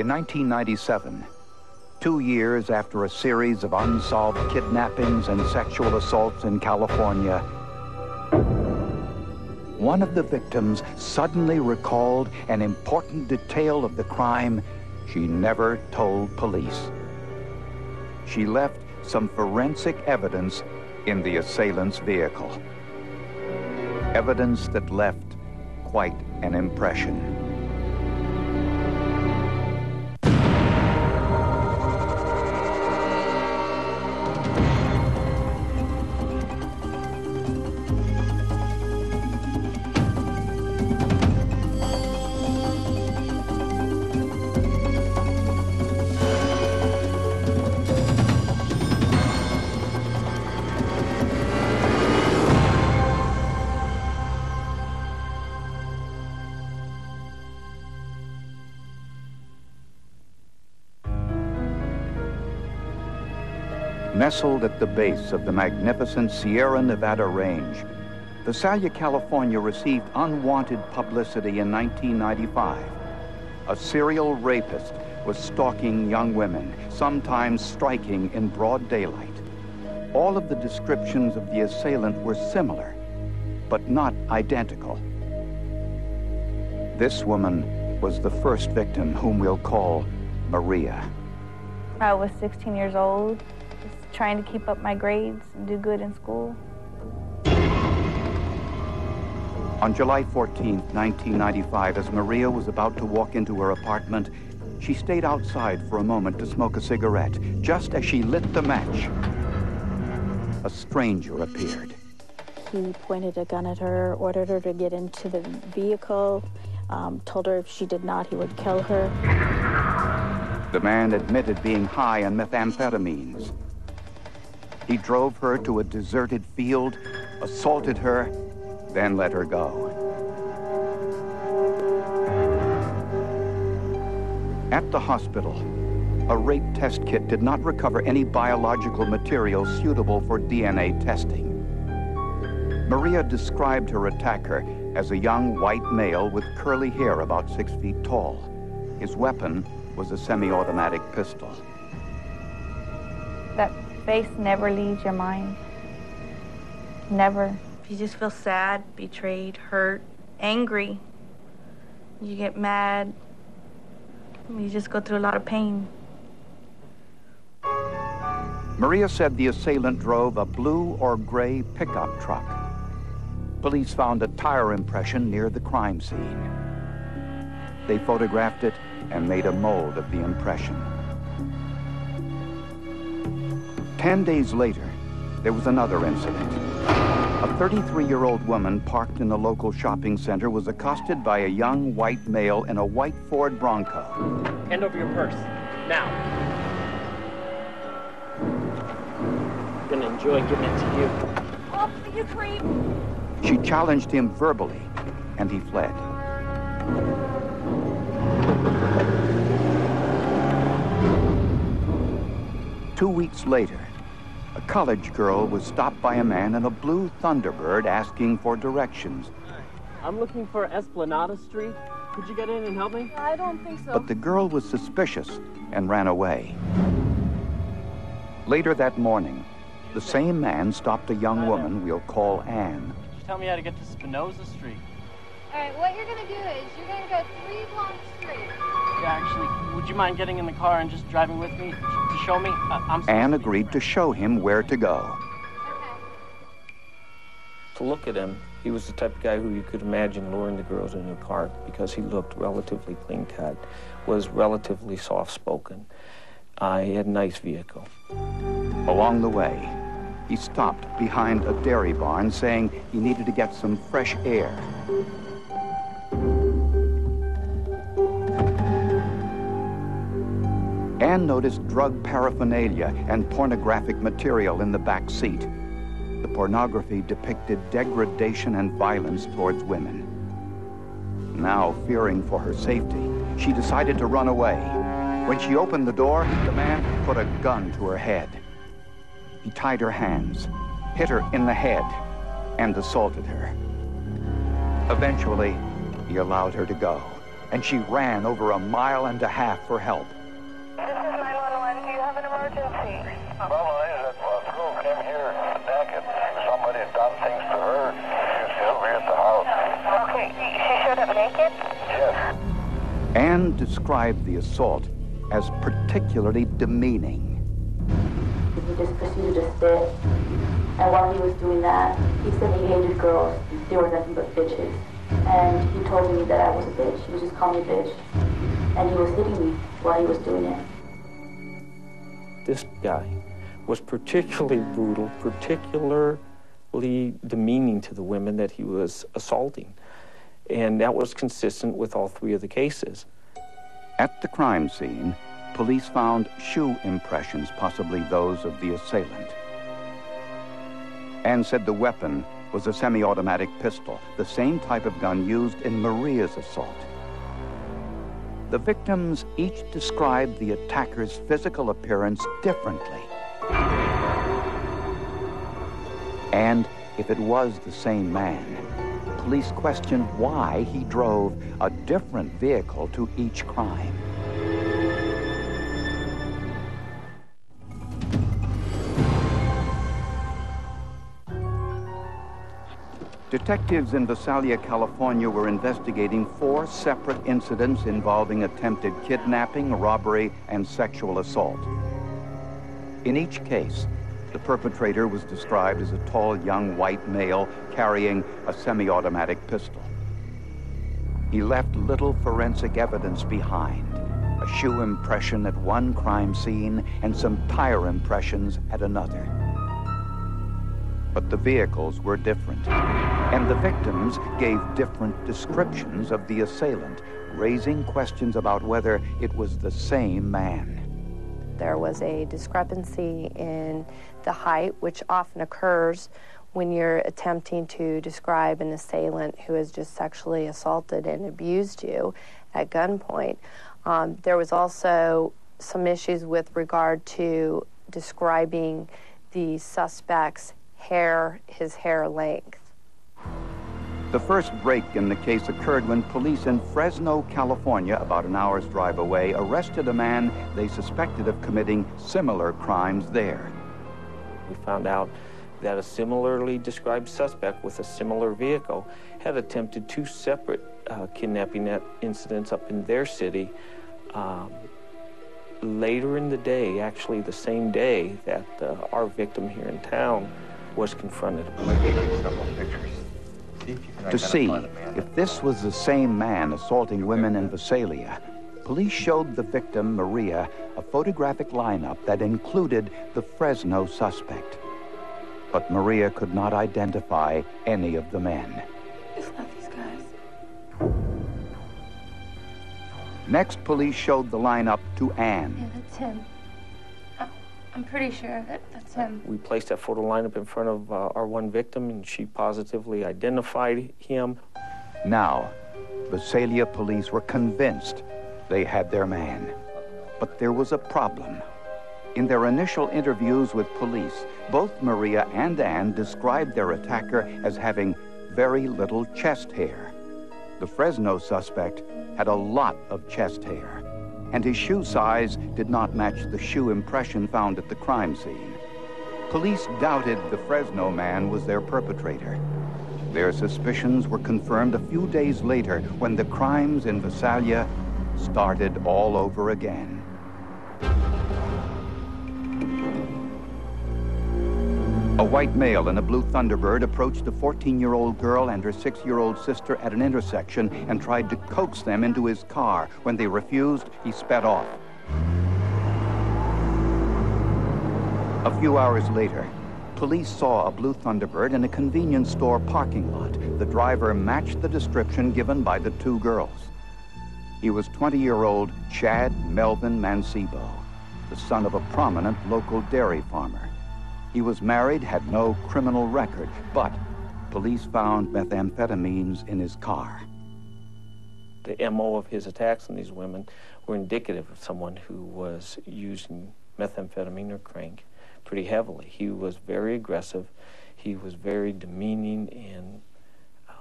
In 1997, two years after a series of unsolved kidnappings and sexual assaults in California, one of the victims suddenly recalled an important detail of the crime she never told police. She left some forensic evidence in the assailant's vehicle. Evidence that left quite an impression. Nestled at the base of the magnificent Sierra Nevada range, Visalia, California received unwanted publicity in 1995. A serial rapist was stalking young women, sometimes striking in broad daylight. All of the descriptions of the assailant were similar, but not identical. This woman was the first victim whom we'll call Maria. I was 16 years old trying to keep up my grades and do good in school. On July 14, 1995, as Maria was about to walk into her apartment, she stayed outside for a moment to smoke a cigarette. Just as she lit the match, a stranger appeared. He pointed a gun at her, ordered her to get into the vehicle, um, told her if she did not, he would kill her. The man admitted being high on methamphetamines. He drove her to a deserted field, assaulted her, then let her go. At the hospital, a rape test kit did not recover any biological material suitable for DNA testing. Maria described her attacker as a young white male with curly hair about six feet tall. His weapon was a semi-automatic pistol. That face never leaves your mind. Never. You just feel sad, betrayed, hurt, angry. You get mad. You just go through a lot of pain. Maria said the assailant drove a blue or gray pickup truck. Police found a tire impression near the crime scene. They photographed it and made a mold of the impression. Ten days later, there was another incident. A 33-year-old woman parked in a local shopping center was accosted by a young white male in a white Ford Bronco. Hand over your purse. Now. I'm gonna enjoy giving it to you. Oh, you creep! She challenged him verbally, and he fled. Two weeks later, a college girl was stopped by a man in a blue Thunderbird asking for directions. I'm looking for Esplanada Street. Could you get in and help me? I don't think so. But the girl was suspicious and ran away. Later that morning, the same man stopped a young woman we'll call Anne. Just tell me how to get to Spinoza Street. All right, what you're going to do is you're going to go three blocks straight. Yeah, actually, would you mind getting in the car and just driving with me to show me? Uh, I'm Anne agreed to show him where to go. Okay. To look at him, he was the type of guy who you could imagine luring the girls in a car because he looked relatively clean-cut, was relatively soft-spoken. Uh, he had a nice vehicle. Along the way, he stopped behind a dairy barn saying he needed to get some fresh air. Anne noticed drug paraphernalia and pornographic material in the back seat. The pornography depicted degradation and violence towards women. Now, fearing for her safety, she decided to run away. When she opened the door, the man put a gun to her head. He tied her hands, hit her in the head, and assaulted her. Eventually, he allowed her to go. and she ran over a mile and a half for help. This is 911. Do you have an emergency? Well, is that uh, girl came here naked. Somebody had done things to her. She's over here at the house. Okay. She showed up naked? Yes. Anne described the assault as particularly demeaning. He just proceeded to spit. And while he was doing that, he said he hated girls. They were nothing but bitches. And he told me that I was a bitch. He was just calling me bitch. And he was hitting me while he was doing it. This guy was particularly brutal, particularly demeaning to the women that he was assaulting. And that was consistent with all three of the cases. At the crime scene, police found shoe impressions, possibly those of the assailant. Anne said the weapon was a semi-automatic pistol, the same type of gun used in Maria's assault. The victims each described the attacker's physical appearance differently. And if it was the same man, police questioned why he drove a different vehicle to each crime. Detectives in Visalia, California were investigating four separate incidents involving attempted kidnapping, robbery, and sexual assault. In each case, the perpetrator was described as a tall young white male carrying a semi-automatic pistol. He left little forensic evidence behind. A shoe impression at one crime scene and some tire impressions at another. But the vehicles were different, and the victims gave different descriptions of the assailant, raising questions about whether it was the same man. There was a discrepancy in the height, which often occurs when you're attempting to describe an assailant who has just sexually assaulted and abused you at gunpoint. Um, there was also some issues with regard to describing the suspect's hair, his hair length. The first break in the case occurred when police in Fresno, California, about an hour's drive away, arrested a man they suspected of committing similar crimes there. We found out that a similarly described suspect with a similar vehicle had attempted two separate uh, kidnapping incidents up in their city. Um, later in the day, actually the same day that uh, our victim here in town was confronted. To see if this was the same man assaulting women in Visalia, police showed the victim, Maria, a photographic lineup that included the Fresno suspect. But Maria could not identify any of the men. It's not these guys. Next, police showed the lineup to Anne. Yeah, that's him. I'm pretty sure that that's him. We placed that photo lineup in front of uh, our one victim, and she positively identified him. Now, Visalia police were convinced they had their man. But there was a problem. In their initial interviews with police, both Maria and Anne described their attacker as having very little chest hair. The Fresno suspect had a lot of chest hair and his shoe size did not match the shoe impression found at the crime scene. Police doubted the Fresno man was their perpetrator. Their suspicions were confirmed a few days later when the crimes in Visalia started all over again. A white male in a blue Thunderbird approached a 14-year-old girl and her six-year-old sister at an intersection and tried to coax them into his car. When they refused, he sped off. A few hours later, police saw a blue Thunderbird in a convenience store parking lot. The driver matched the description given by the two girls. He was 20-year-old Chad Melvin Mancebo, the son of a prominent local dairy farmer. He was married, had no criminal record, but police found methamphetamines in his car. The MO of his attacks on these women were indicative of someone who was using methamphetamine or crank pretty heavily. He was very aggressive. He was very demeaning and um,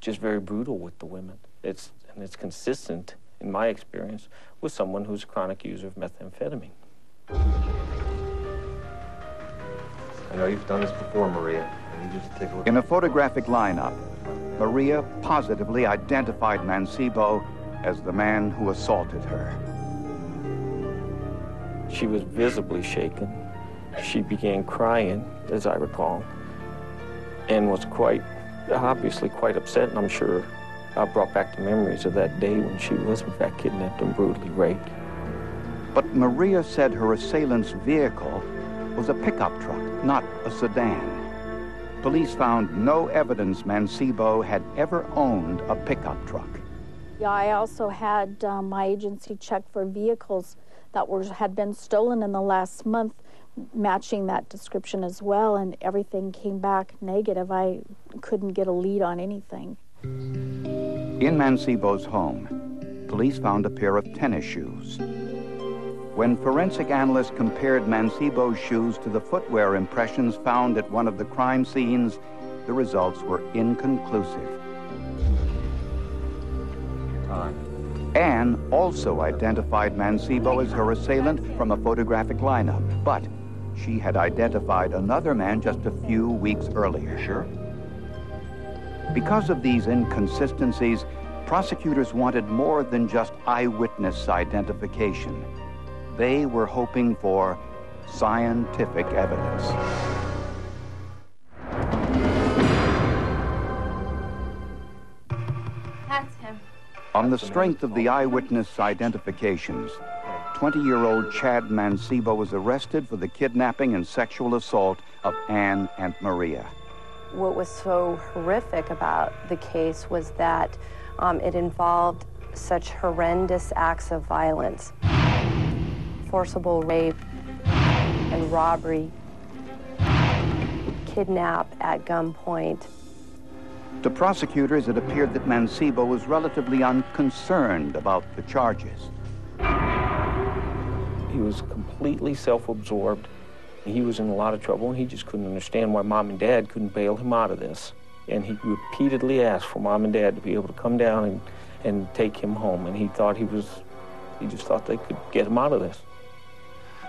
just very brutal with the women. It's and it's consistent, in my experience, with someone who's a chronic user of methamphetamine. I know you've done this before, Maria. I need you to take a look. In a photographic lineup, Maria positively identified Mancebo as the man who assaulted her. She was visibly shaken. She began crying, as I recall, and was quite, obviously quite upset, and I'm sure I brought back the memories of that day when she was in fact kidnapped and brutally raped. But Maria said her assailant's vehicle was a pickup truck, not a sedan. Police found no evidence Mancebo had ever owned a pickup truck. Yeah, I also had um, my agency check for vehicles that were had been stolen in the last month, matching that description as well, and everything came back negative. I couldn't get a lead on anything. In Mancebo's home, police found a pair of tennis shoes. When forensic analysts compared Mancebo's shoes to the footwear impressions found at one of the crime scenes, the results were inconclusive. Anne also identified Mancebo as her assailant from a photographic lineup, but she had identified another man just a few weeks earlier. Sure. Because of these inconsistencies, prosecutors wanted more than just eyewitness identification. They were hoping for scientific evidence. That's him. On the strength of the eyewitness identifications, 20-year-old Chad Mancebo was arrested for the kidnapping and sexual assault of Anne and Maria. What was so horrific about the case was that um, it involved such horrendous acts of violence forcible rape and robbery, kidnap at gunpoint. To prosecutors, it appeared that Mancebo was relatively unconcerned about the charges. He was completely self-absorbed. He was in a lot of trouble, and he just couldn't understand why mom and dad couldn't bail him out of this. And he repeatedly asked for mom and dad to be able to come down and, and take him home. And he thought he was, he just thought they could get him out of this.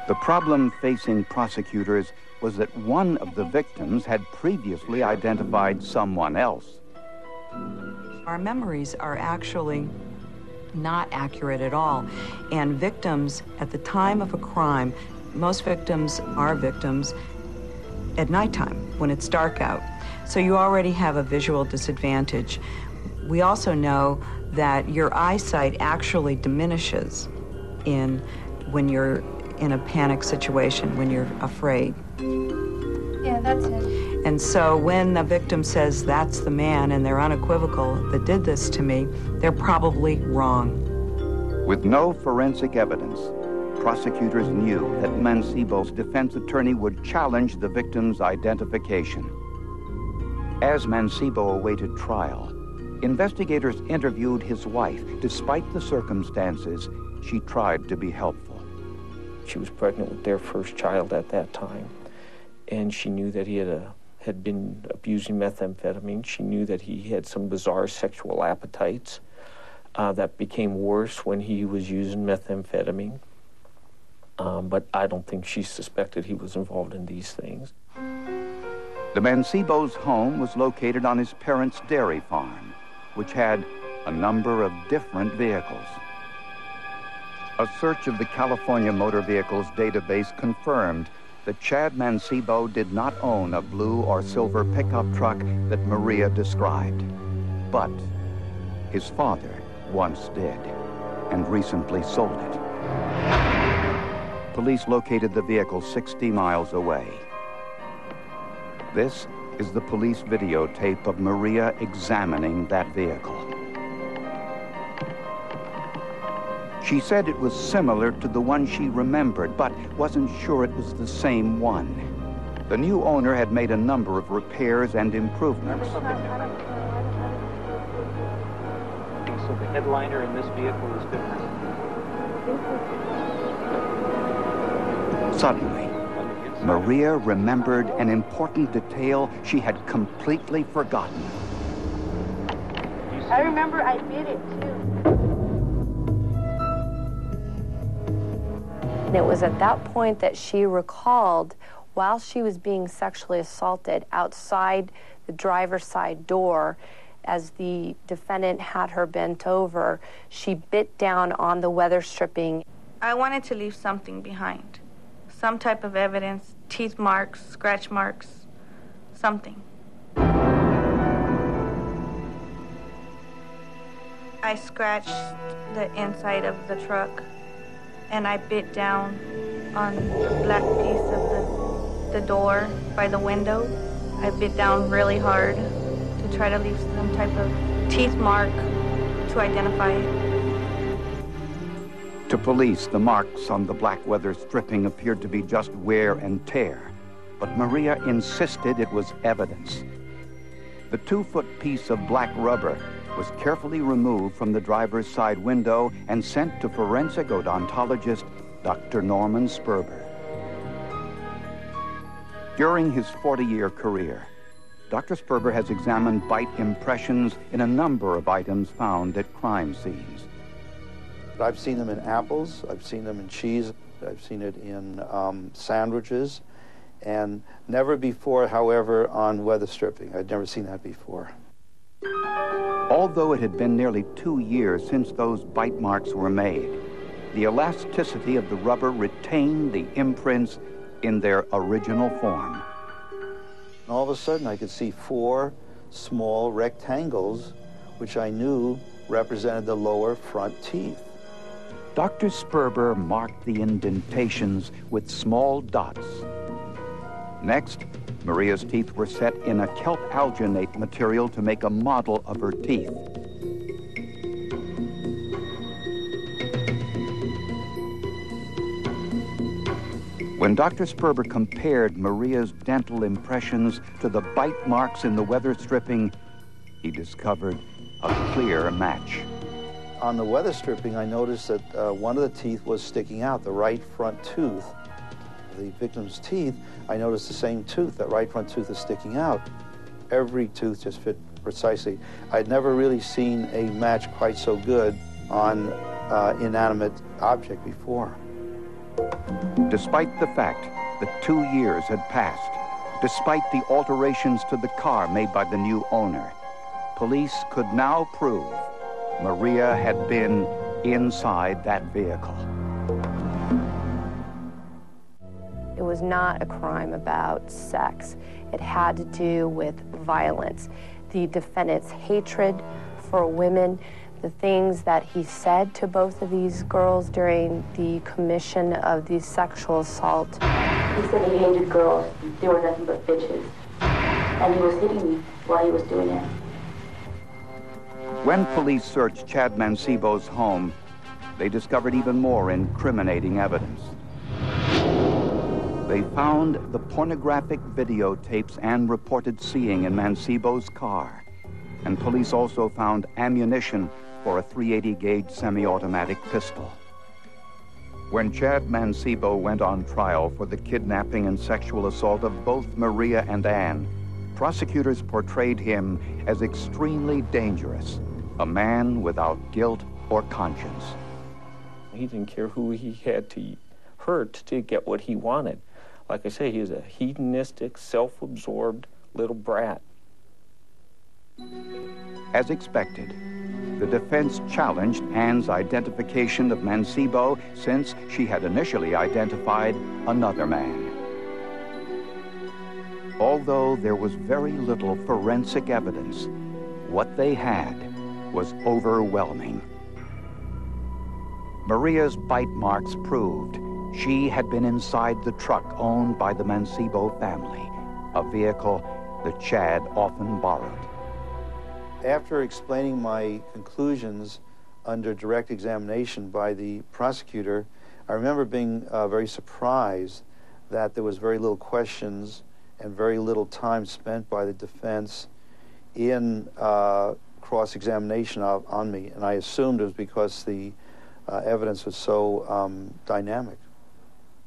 The problem facing prosecutors was that one of the victims had previously identified someone else. Our memories are actually not accurate at all. And victims, at the time of a crime, most victims are victims at nighttime when it's dark out. So you already have a visual disadvantage. We also know that your eyesight actually diminishes in when you're in a panic situation, when you're afraid. Yeah, that's it. And so when the victim says that's the man and they're unequivocal that did this to me, they're probably wrong. With no forensic evidence, prosecutors knew that Mancebo's defense attorney would challenge the victim's identification. As Mancebo awaited trial, investigators interviewed his wife. Despite the circumstances, she tried to be helpful. She was pregnant with their first child at that time, and she knew that he had a had been abusing methamphetamine. She knew that he had some bizarre sexual appetites uh, that became worse when he was using methamphetamine. Um, but I don't think she suspected he was involved in these things. The Mancebo's home was located on his parents' dairy farm, which had a number of different vehicles. A search of the California Motor Vehicles database confirmed that Chad Mancebo did not own a blue or silver pickup truck that Maria described. But his father once did, and recently sold it. Police located the vehicle 60 miles away. This is the police videotape of Maria examining that vehicle. She said it was similar to the one she remembered, but wasn't sure it was the same one. The new owner had made a number of repairs and improvements. So the headliner in this vehicle is different. Suddenly, Maria remembered an important detail she had completely forgotten. I remember I did it too. And it was at that point that she recalled while she was being sexually assaulted outside the driver's side door as the defendant had her bent over, she bit down on the weather stripping. I wanted to leave something behind. Some type of evidence, teeth marks, scratch marks, something. I scratched the inside of the truck and I bit down on the black piece of the, the door by the window. I bit down really hard to try to leave some type of teeth mark to identify it. To police, the marks on the black weather stripping appeared to be just wear and tear, but Maria insisted it was evidence. The two-foot piece of black rubber was carefully removed from the driver's side window and sent to forensic odontologist Dr. Norman Sperber. During his 40-year career, Dr. Sperber has examined bite impressions in a number of items found at crime scenes. I've seen them in apples, I've seen them in cheese, I've seen it in um, sandwiches, and never before, however, on weather stripping. I'd never seen that before. Although it had been nearly two years since those bite marks were made, the elasticity of the rubber retained the imprints in their original form. All of a sudden, I could see four small rectangles, which I knew represented the lower front teeth. Dr. Sperber marked the indentations with small dots. Next, Maria's teeth were set in a kelp alginate material to make a model of her teeth. When Dr. Sperber compared Maria's dental impressions to the bite marks in the weather stripping, he discovered a clear match. On the weather stripping, I noticed that uh, one of the teeth was sticking out, the right front tooth. The victim's teeth, I noticed the same tooth, that right front tooth is sticking out. Every tooth just fit precisely. I'd never really seen a match quite so good on uh, inanimate object before. Despite the fact that two years had passed, despite the alterations to the car made by the new owner, police could now prove Maria had been inside that vehicle. It was not a crime about sex. It had to do with violence. The defendant's hatred for women, the things that he said to both of these girls during the commission of the sexual assault. He said he hated girls. They were nothing but bitches. And he was hitting me while he was doing it. When police searched Chad Mancebo's home, they discovered even more incriminating evidence. They found the pornographic videotapes and reported seeing in Mancebo's car. And police also found ammunition for a 380 gauge semi-automatic pistol. When Chad Mancebo went on trial for the kidnapping and sexual assault of both Maria and Ann, prosecutors portrayed him as extremely dangerous, a man without guilt or conscience. He didn't care who he had to hurt to get what he wanted. Like I say, he was a hedonistic, self-absorbed little brat. As expected, the defense challenged Ann's identification of Mancebo since she had initially identified another man. Although there was very little forensic evidence, what they had was overwhelming. Maria's bite marks proved she had been inside the truck owned by the Mancebo family, a vehicle that Chad often borrowed. After explaining my conclusions under direct examination by the prosecutor, I remember being uh, very surprised that there was very little questions and very little time spent by the defense in uh, cross-examination on me, and I assumed it was because the uh, evidence was so um, dynamic.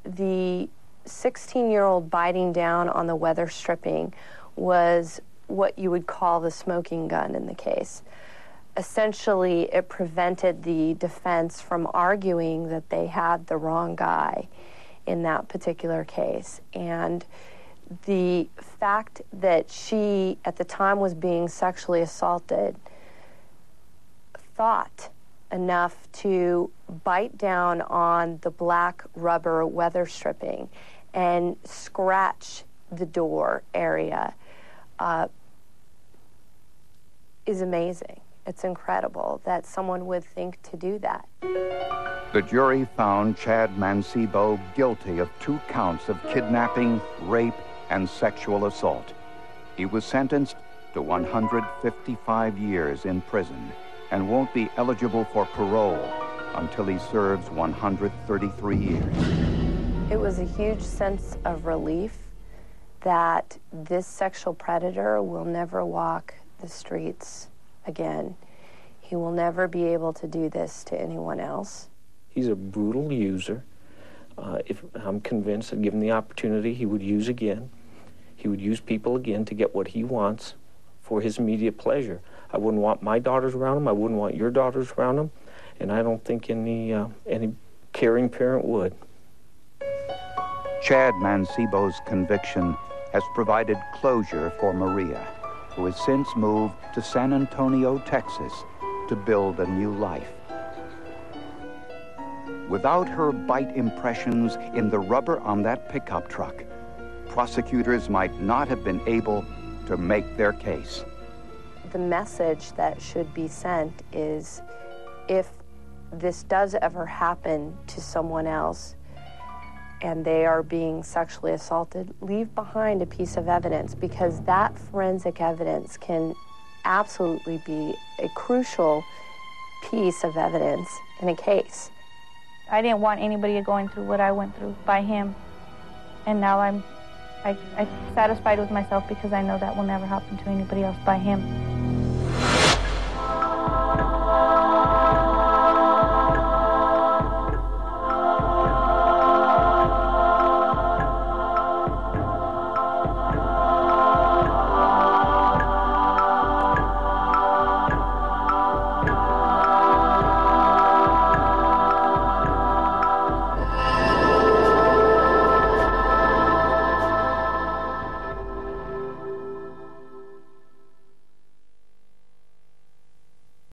The 16-year-old biting down on the weather stripping was what you would call the smoking gun in the case. essentially it prevented the defense from arguing that they had the wrong guy in that particular case. And the fact that she, at the time, was being sexually assaulted, thought enough to bite down on the black rubber weather stripping and scratch the door area uh, is amazing. It's incredible that someone would think to do that. The jury found Chad Mancebo guilty of two counts of kidnapping, rape, and sexual assault. He was sentenced to 155 years in prison and won't be eligible for parole until he serves 133 years. It was a huge sense of relief that this sexual predator will never walk the streets again. He will never be able to do this to anyone else. He's a brutal user. Uh, if I'm convinced that given the opportunity, he would use again. He would use people again to get what he wants for his immediate pleasure. I wouldn't want my daughters around him. I wouldn't want your daughters around him, and I don't think any uh, any caring parent would. Chad Mancebo's conviction has provided closure for Maria, who has since moved to San Antonio, Texas, to build a new life. Without her bite impressions in the rubber on that pickup truck, prosecutors might not have been able to make their case. The message that should be sent is if this does ever happen to someone else and they are being sexually assaulted, leave behind a piece of evidence because that forensic evidence can absolutely be a crucial piece of evidence in a case. I didn't want anybody going through what I went through by him. And now I'm I, satisfied with myself because I know that will never happen to anybody else by him.